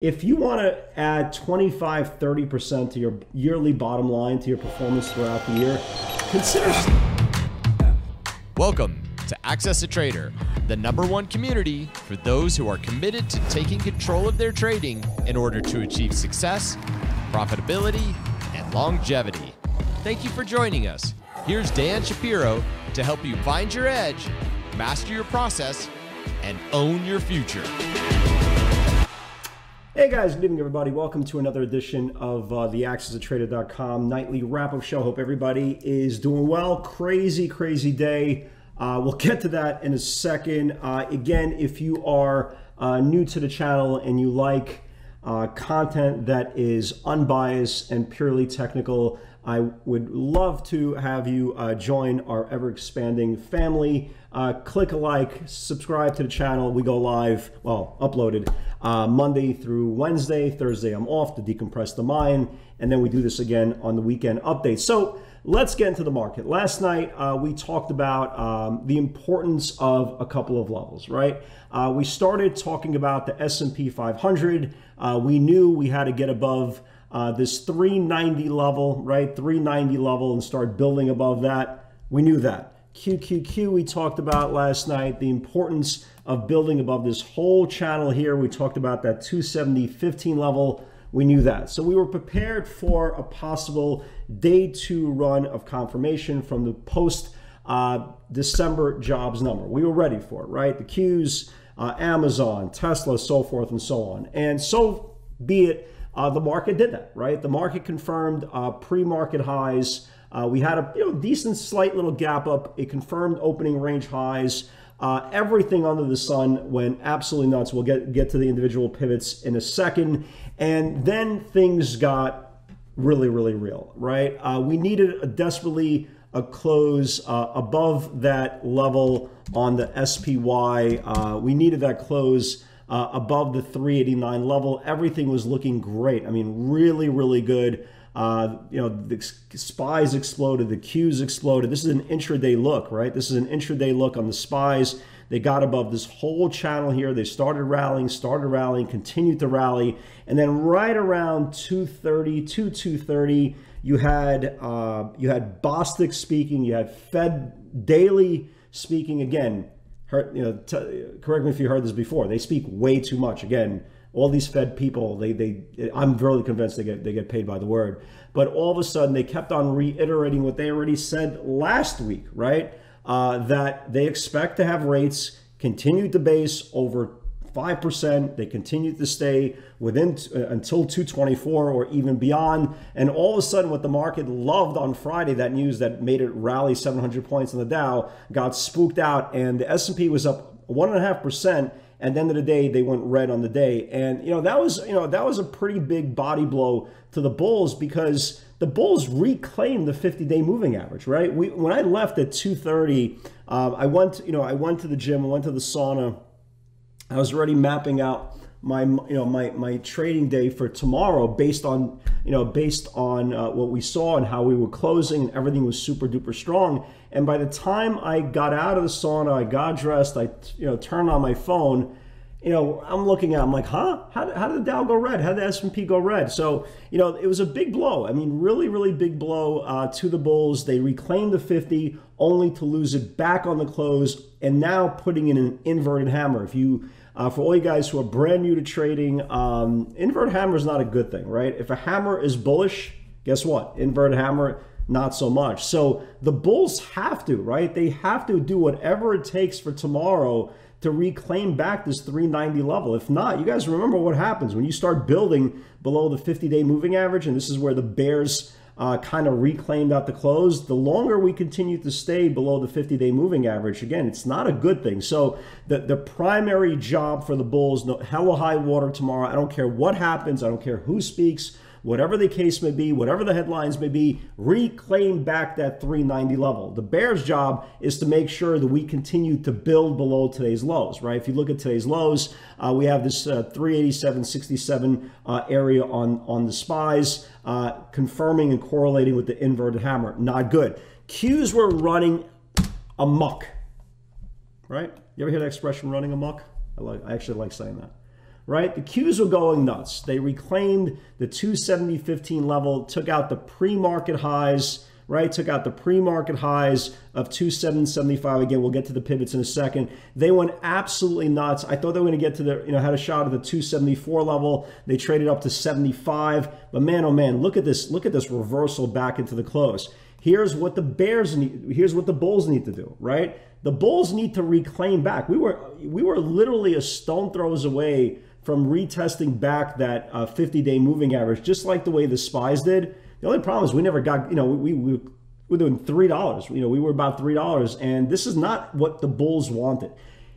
If you want to add 25, 30% to your yearly bottom line to your performance throughout the year, consider. Welcome to Access a Trader, the number one community for those who are committed to taking control of their trading in order to achieve success, profitability, and longevity. Thank you for joining us. Here's Dan Shapiro to help you find your edge, master your process, and own your future. Hey guys, good evening everybody. Welcome to another edition of uh, the AccessATrader.com nightly wrap-up show. Hope everybody is doing well. Crazy, crazy day. Uh, we'll get to that in a second. Uh, again, if you are uh, new to the channel and you like uh, content that is unbiased and purely technical, I would love to have you uh, join our ever expanding family. Uh, click a like, subscribe to the channel. We go live, well, uploaded uh, Monday through Wednesday. Thursday, I'm off to decompress the mind. And then we do this again on the weekend update. So let's get into the market. Last night, uh, we talked about um, the importance of a couple of levels, right? Uh, we started talking about the S&P 500. Uh, we knew we had to get above uh, this 390 level, right? 390 level and start building above that. We knew that. QQQ we talked about last night, the importance of building above this whole channel here. We talked about that 270 15 level. We knew that. So we were prepared for a possible day two run of confirmation from the post uh, December jobs number. We were ready for it, right? The Qs, uh, Amazon, Tesla, so forth and so on. And so be it uh, the market did that, right? The market confirmed uh, pre-market highs. Uh, we had a you know decent, slight little gap up. It confirmed opening range highs. Uh, everything under the sun went absolutely nuts. We'll get get to the individual pivots in a second, and then things got really, really real, right? Uh, we needed a desperately a close uh, above that level on the SPY. we needed that close uh, above the 389 level. Everything was looking great. I mean, really, really good. Uh, you know, the spies exploded, the Qs exploded. This is an intraday look, right? This is an intraday look on the spies. They got above this whole channel here. They started rallying, started rallying, continued to rally. And then right around 230, 2 230, you had uh, you had Bostic speaking, you had Fed Daly speaking again heard, you know, t- correct me if you heard this before. They speak way too much. Again, all these Fed people, they, they, I'm really convinced they get, they get paid by the word. But all of a sudden, they kept on reiterating what they already said last week, right? Uh, that they expect to have rates continue to base over 5%. They continued to stay within uh, until 224 or even beyond. And all of a sudden, what the market loved on Friday, that news that made it rally 700 points in the Dow, got spooked out, and the S&P was up one and a half percent. And the end of the day, they went red on the day, and you know that was you know that was a pretty big body blow to the bulls because the bulls reclaimed the 50-day moving average. Right? We when I left at 2:30, uh, I went you know I went to the gym, I went to the sauna I was already mapping out my you know my my trading day for tomorrow based on you know based on uh, what we saw and how we were closing. And everything was super duper strong. And by the time I got out of the sauna I got dressed I you know turned on my phone you know I'm looking at I'm like huh how, did, how did the Dow go red how did the S&P go red so you know it was a big blow I mean really really big blow uh, to the bulls they reclaimed the 50 only to lose it back on the close and now putting in an inverted hammer if you uh, for all you guys who are brand new to trading, um, invert hammer is not a good thing, right? If a hammer is bullish, guess what? Invert hammer, not so much. So the bulls have to, right? They have to do whatever it takes for tomorrow to reclaim back this 390 level. If not, you guys remember what happens when you start building below the 50 day moving average, and this is where the bears uh, kind of reclaimed out the close, the longer we continue to stay below the 50 day moving average, again, it's not a good thing. So, the, the primary job for the Bulls, no, hella high water tomorrow. I don't care what happens, I don't care who speaks whatever the case may be, whatever the headlines may be, reclaim back that 390 level. The Bears' job is to make sure that we continue to build below today's lows, right? If you look at today's lows, uh, we have this uh, 387.67 uh, area on, on the SPYs, uh, confirming and correlating with the inverted hammer. Not good. Qs were running amok, right? You ever hear that expression, running amok? I, like, I actually like saying that. Right? The Qs were going nuts. They reclaimed the 270.15 level, took out the pre-market highs, right? Took out the pre-market highs of 2775. Again, we'll get to the pivots in a second. They went absolutely nuts. I thought they were going to get to the, you know, had a shot at the 274 level. They traded up to 75. But man, oh man, look at this. Look at this reversal back into the close. Here's what the Bears need. Here's what the Bulls need to do, right? The Bulls need to reclaim back. We were we were literally a stone throws away from retesting back that 50-day uh, moving average, just like the way the spies did. The only problem is we never got, you know, we, we, we were doing $3. You know, we were about $3, and this is not what the Bulls wanted.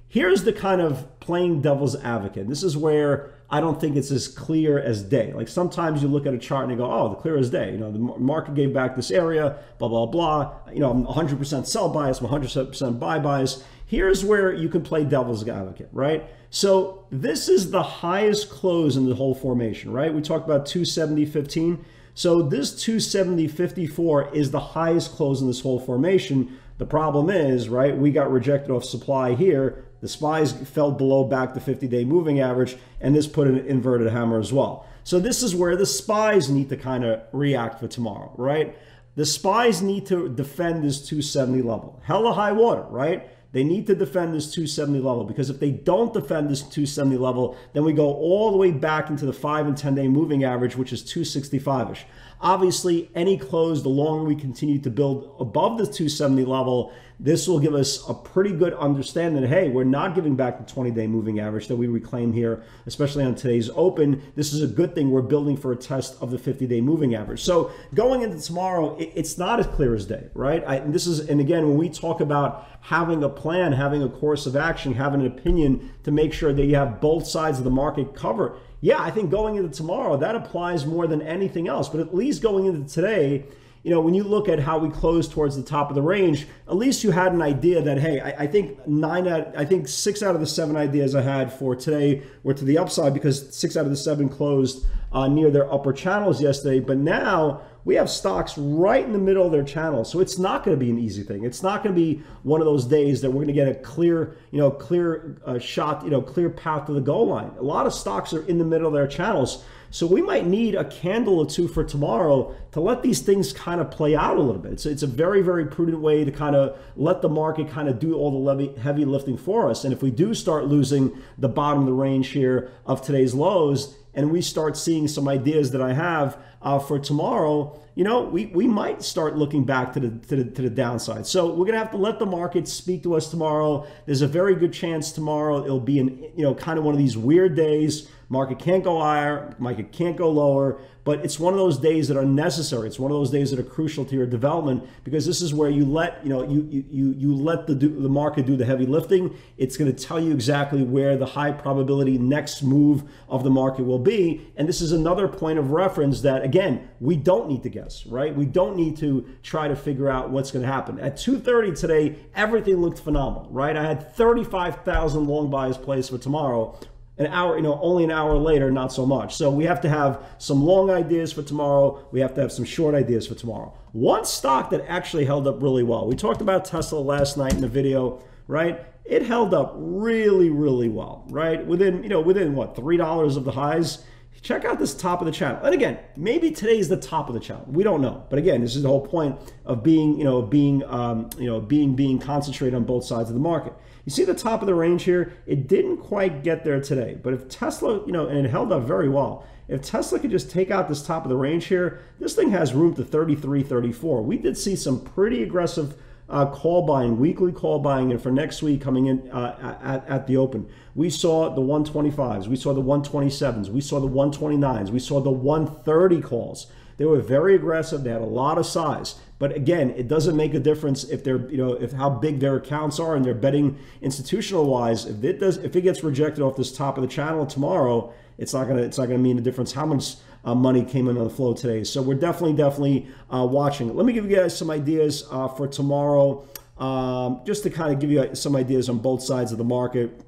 Here's the kind of playing devil's advocate. This is where I don't think it's as clear as day. Like sometimes you look at a chart and you go, oh, the clear as day. You know, the market gave back this area, blah, blah, blah. You know, I'm 100% sell bias, I'm 100% buy bias. Here's where you can play devil's advocate, right? So this is the highest close in the whole formation, right? We talked about 270.15. So this 270.54 is the highest close in this whole formation. The problem is, right, we got rejected off supply here. The spies fell below back the 50-day moving average, and this put an inverted hammer as well. So this is where the spies need to kind of react for tomorrow, right? The spies need to defend this 270 level. Hella high water, right? They need to defend this 270 level because if they don't defend this 270 level, then we go all the way back into the 5 and 10 day moving average, which is 265 ish. Obviously, any close, the longer we continue to build above the 270 level, this will give us a pretty good understanding hey, we're not giving back the 20 day moving average that we reclaim here, especially on today's open. This is a good thing. We're building for a test of the 50 day moving average. So going into tomorrow, it's not as clear as day, right? I, this is, and again, when we talk about having a plan, having a course of action, having an opinion to make sure that you have both sides of the market covered, yeah, I think going into tomorrow, that applies more than anything else. But at least going into today, you know, when you look at how we closed towards the top of the range, at least you had an idea that, hey, I, I, think nine out, I think six out of the seven ideas I had for today were to the upside because six out of the seven closed uh, near their upper channels yesterday. But now we have stocks right in the middle of their channel. So it's not going to be an easy thing. It's not going to be one of those days that we're going to get a clear, you know, clear uh, shot, you know, clear path to the goal line. A lot of stocks are in the middle of their channels. So we might need a candle or two for tomorrow to let these things kind of play out a little bit. So it's a very, very prudent way to kind of let the market kind of do all the heavy lifting for us. And if we do start losing the bottom of the range here of today's lows, and we start seeing some ideas that I have uh, for tomorrow, you know, we, we might start looking back to the, to the to the downside. So we're gonna have to let the market speak to us tomorrow. There's a very good chance tomorrow it'll be an you know kind of one of these weird days Market can't go higher, market can't go lower, but it's one of those days that are necessary. It's one of those days that are crucial to your development because this is where you let you know you you you let the do, the market do the heavy lifting. It's going to tell you exactly where the high probability next move of the market will be, and this is another point of reference that again we don't need to guess, right? We don't need to try to figure out what's going to happen. At 2:30 today, everything looked phenomenal, right? I had 35,000 long buys placed for tomorrow an hour, you know, only an hour later, not so much. So we have to have some long ideas for tomorrow. We have to have some short ideas for tomorrow. One stock that actually held up really well. We talked about Tesla last night in the video, right? It held up really, really well, right? Within, you know, within what, $3 of the highs. Check out this top of the channel. And again, maybe today is the top of the channel. We don't know. But again, this is the whole point of being, you know, being, um, you know, being, being concentrated on both sides of the market. You see the top of the range here? It didn't quite get there today. But if Tesla, you know, and it held up very well. If Tesla could just take out this top of the range here, this thing has room to 33, 34. We did see some pretty aggressive uh, call buying, weekly call buying, and for next week coming in uh, at, at the open. We saw the 125s, we saw the 127s, we saw the 129s, we saw the 130 calls. They were very aggressive. They had a lot of size. But again, it doesn't make a difference if they're, you know, if how big their accounts are and they're betting institutional wise. If it does, if it gets rejected off this top of the channel tomorrow, it's not gonna, it's not gonna mean a difference how much uh, money came in on the flow today. So we're definitely, definitely uh, watching. Let me give you guys some ideas uh, for tomorrow, um, just to kind of give you some ideas on both sides of the market.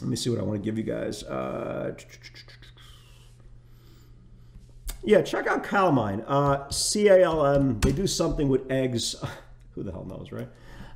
Let me see what I want to give you guys. Uh, yeah, check out Cal-Maine. Uh, C A L M. They do something with eggs. Who the hell knows, right?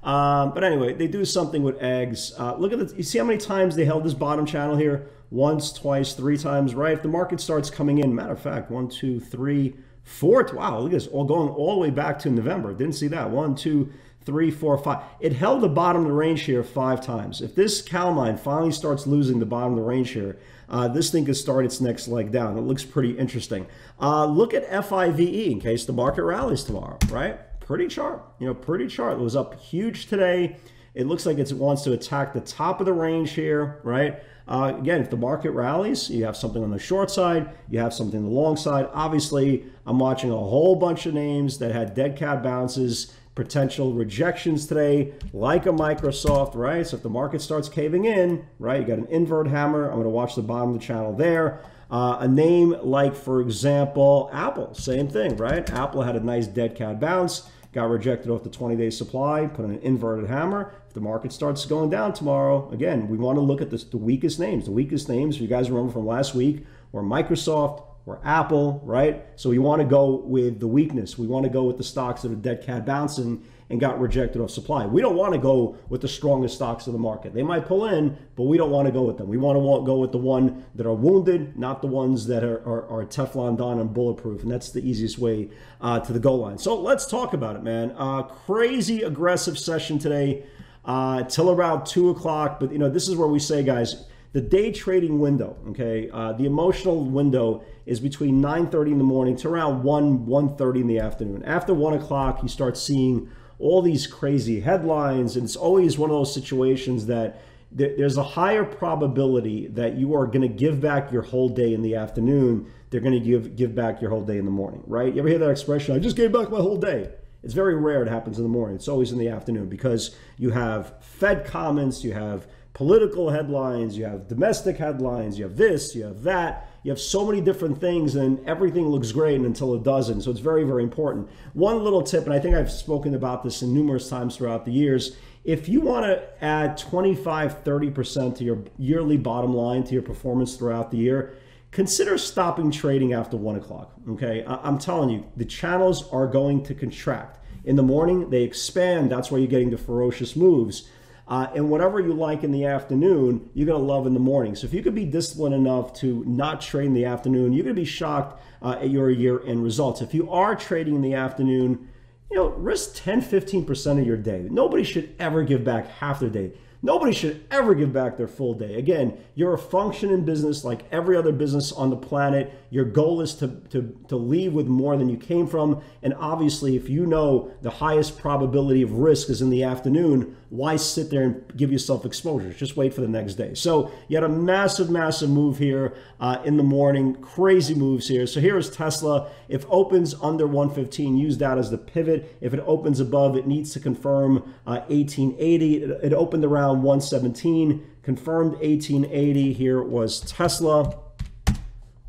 Um, but anyway, they do something with eggs. Uh, look at the. You see how many times they held this bottom channel here? Once, twice, three times, right? If the market starts coming in, matter of fact, one, two, three, four. Wow, look at this, all going all the way back to November. Didn't see that. One, two, three, four, five. It held the bottom of the range here five times. If this Cal-Maine finally starts losing the bottom of the range here, uh, this thing could start its next leg down. It looks pretty interesting. Uh, look at FIVE in case the market rallies tomorrow, right? Pretty sharp, you know, pretty sharp. It was up huge today. It looks like it wants to attack the top of the range here, right? Uh, again, if the market rallies, you have something on the short side, you have something on the long side. Obviously, I'm watching a whole bunch of names that had dead cat bounces, potential rejections today, like a Microsoft, right? So if the market starts caving in, right, you got an invert hammer. I'm going to watch the bottom of the channel there. Uh, a name like, for example, Apple, same thing, right? Apple had a nice dead cat bounce, got rejected off the 20-day supply, put in an inverted hammer. The market starts going down tomorrow, again, we want to look at the weakest names. The weakest names, if you guys remember from last week, were Microsoft, or Apple, right? So we want to go with the weakness. We want to go with the stocks that are dead cat bouncing and got rejected off supply. We don't want to go with the strongest stocks of the market. They might pull in, but we don't want to go with them. We want to go with the one that are wounded, not the ones that are, are, are Teflon Don and bulletproof. And that's the easiest way uh, to the goal line. So let's talk about it, man. Uh, crazy aggressive session today uh, till around two o'clock. But you know, this is where we say, guys, the day trading window, okay, uh, the emotional window is between 9.30 in the morning to around 1, 1.30 in the afternoon. After 1 o'clock, you start seeing all these crazy headlines, and it's always one of those situations that there's a higher probability that you are going to give back your whole day in the afternoon. They're going to give give back your whole day in the morning, right? You ever hear that expression? I just gave back my whole day. It's very rare it happens in the morning. It's always in the afternoon because you have Fed comments, you have political headlines, you have domestic headlines, you have this, you have that. You have so many different things, and everything looks great until it doesn't. So it's very, very important. One little tip, and I think I've spoken about this in numerous times throughout the years. If you want to add 25, 30% to your yearly bottom line to your performance throughout the year, consider stopping trading after one o'clock. Okay, I'm telling you, the channels are going to contract. In the morning, they expand. That's why you're getting the ferocious moves. Uh, and whatever you like in the afternoon, you're going to love in the morning. So if you could be disciplined enough to not trade in the afternoon, you're going to be shocked uh, at your year-end results. If you are trading in the afternoon, you know, risk 10, 15% of your day. Nobody should ever give back half their day. Nobody should ever give back their full day. Again, you're a functioning business like every other business on the planet. Your goal is to, to, to leave with more than you came from. And obviously, if you know the highest probability of risk is in the afternoon, why sit there and give yourself exposure? Just wait for the next day. So you had a massive, massive move here uh, in the morning. Crazy moves here. So here is Tesla. If opens under 115, use that as the pivot. If it opens above, it needs to confirm uh, 1880. It, it opened around 117, confirmed 1880. Here was Tesla.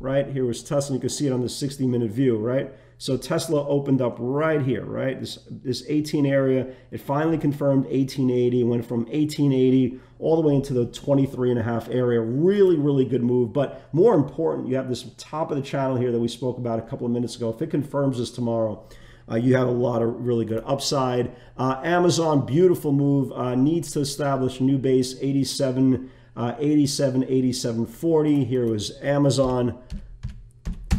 Right here was Tesla. You can see it on the 60 minute view, right? So Tesla opened up right here, right? This, this 18 area, it finally confirmed 1880, went from 1880 all the way into the 23 and a half area. Really, really good move. But more important, you have this top of the channel here that we spoke about a couple of minutes ago. If it confirms this tomorrow, uh, you have a lot of really good upside. Uh, Amazon, beautiful move, uh, needs to establish new base 87, uh, 87, 87, 40. Here was Amazon.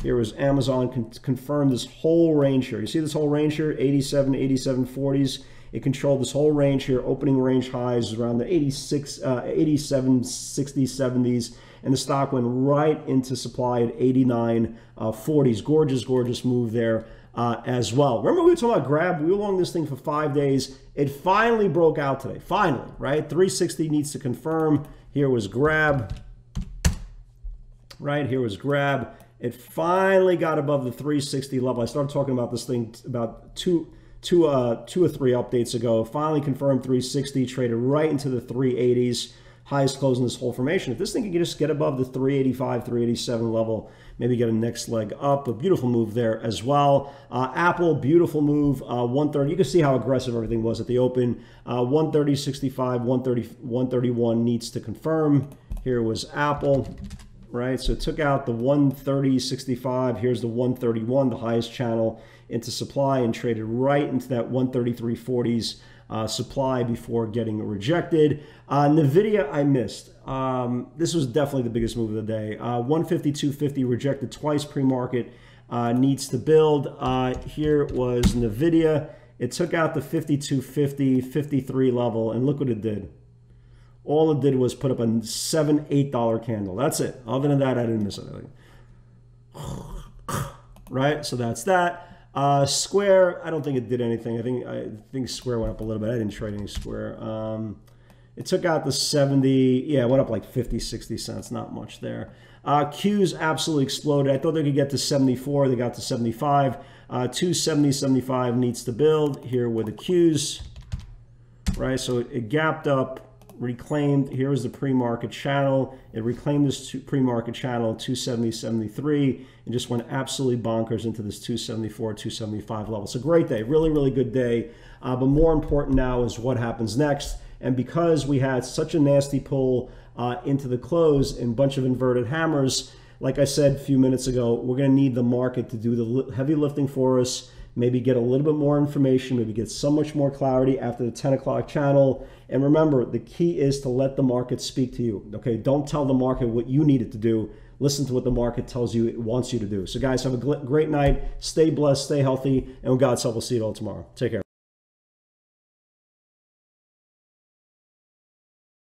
Here was Amazon con confirmed this whole range here. You see this whole range here, 87, 87, 40s. It controlled this whole range here. Opening range highs around the 86, uh, 87, 60, 70s. And the stock went right into supply at 89, uh, 40s. Gorgeous, gorgeous move there. Uh, as well. Remember we were talking about grab? We were along this thing for five days. It finally broke out today. Finally, right? 360 needs to confirm. Here was grab. Right here was grab. It finally got above the 360 level. I started talking about this thing about two, two, uh, two or three updates ago. Finally confirmed 360, traded right into the 380s, highest close in this whole formation. If this thing can just get above the 385, 387 level, maybe get a next leg up. A beautiful move there as well. Uh, Apple, beautiful move. Uh, 130. You can see how aggressive everything was at the open. Uh, 130, 65, 130, 131 needs to confirm. Here was Apple right? So it took out the 130, 65. Here's the 131, the highest channel into supply and traded right into that 133.40s uh, supply before getting rejected. Uh, NVIDIA, I missed. Um, this was definitely the biggest move of the day. Uh, 152.50 rejected twice pre-market. Uh, needs to build. Uh, here was NVIDIA. It took out the 52.50, 53 level, and look what it did. All it did was put up a seven, eight dollar candle. That's it. Other than that, I didn't miss anything. right? So that's that. Uh, Square, I don't think it did anything. I think I think Square went up a little bit. I didn't trade any Square. Um, it took out the 70. Yeah, it went up like 50, 60 cents. Not much there. Uh, Q's absolutely exploded. I thought they could get to 74. They got to 75. Uh, 270, 75 needs to build here with the Q's. Right, so it gapped up reclaimed, here is the pre-market channel. It reclaimed this pre-market channel 270.73 and just went absolutely bonkers into this 274, 275 level. It's a great day, really, really good day. Uh, but more important now is what happens next. And because we had such a nasty pull uh, into the close and bunch of inverted hammers, like I said a few minutes ago, we're going to need the market to do the heavy lifting for us maybe get a little bit more information, maybe get so much more clarity after the 10 o'clock channel. And remember, the key is to let the market speak to you. Okay, don't tell the market what you need it to do. Listen to what the market tells you it wants you to do. So, guys, have a great night. Stay blessed, stay healthy, and with God's help, we'll see you all tomorrow. Take care.